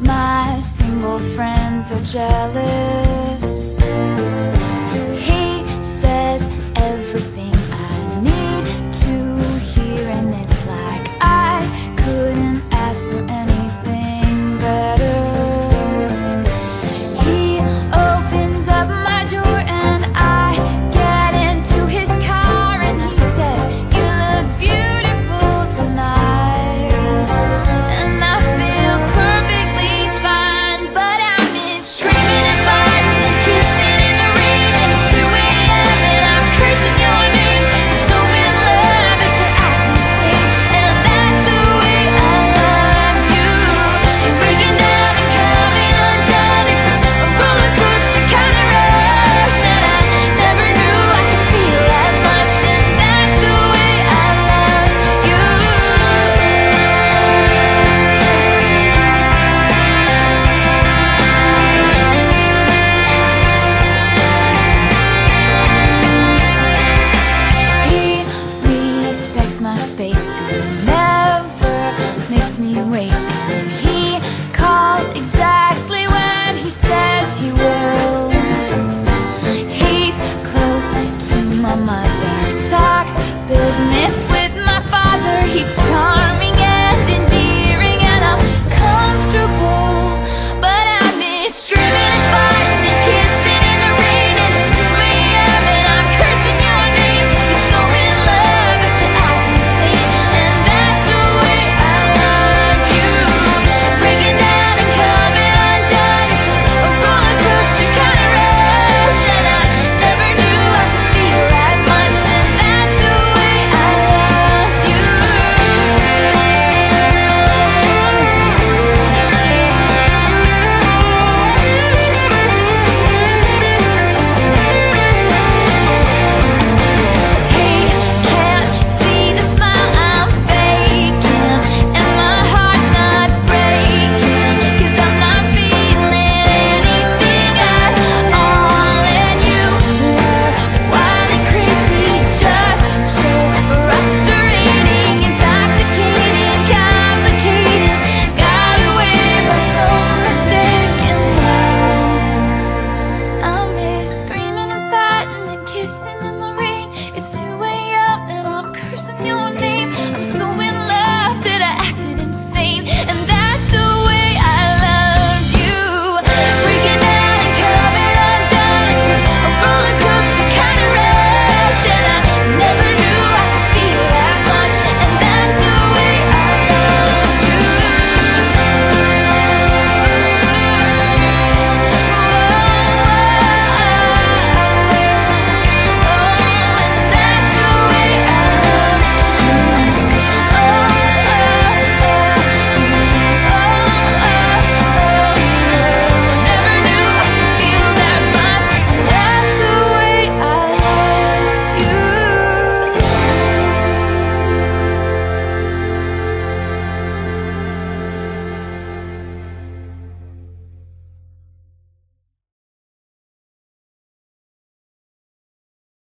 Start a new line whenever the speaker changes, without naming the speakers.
my single friends are jealous. my space and never makes me wait.